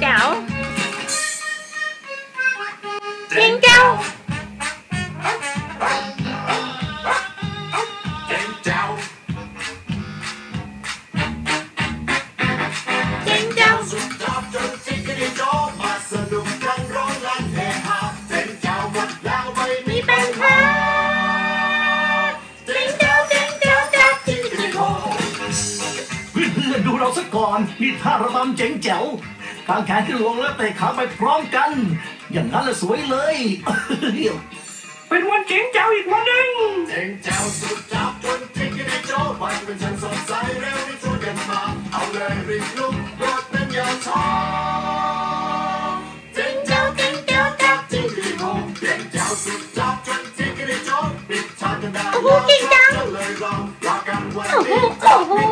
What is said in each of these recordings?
เจ๋ อนๆดูเราสักก่อน นี่ท่าระบำเจ๋งแจ๋วกางแขนขึ้นลงแล้วเตะขาไปพร้อมกัน อย่างนั้นละสวยเลย เป็นวันเจ๋งเจ้าอีกวันหนึ่งเจ๋งแจ๋วสุดยอดจนจิกกระดิโจมันเป็นฉันสดใสเร็วรีบชวนกันมาเอาเลยรีบลุกรถเป็นยาชอบเจ๋งแจ๋วเจ๋งแจ๋วจับจิกกระดิโจเจ๋งแจ๋วสุดยอดจนจิกกระดิโจปิดฉากกันได้โอ้โหเก่งจังเลยลองรักกันวันโอ้โหนี้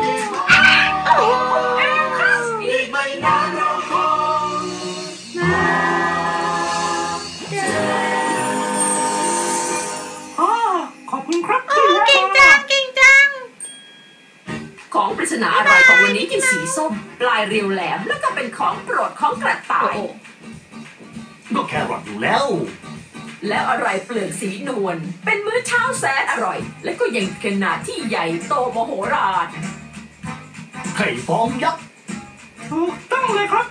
ของปริศนาอร่อยของวันนี้คือสีส้ม ปลายเรียวแหลม แล้วก็เป็นของโปรดของกระต่าย ก็แครอทอยู่แล้ว แล้วอะไรเปลือกสีนวล เป็นมื้อเช้าแสนอร่อย และก็ยังขนาดที่ใหญ่โตมโหฬารไข่ฟองยักษ์ถูกต้องเลยครับ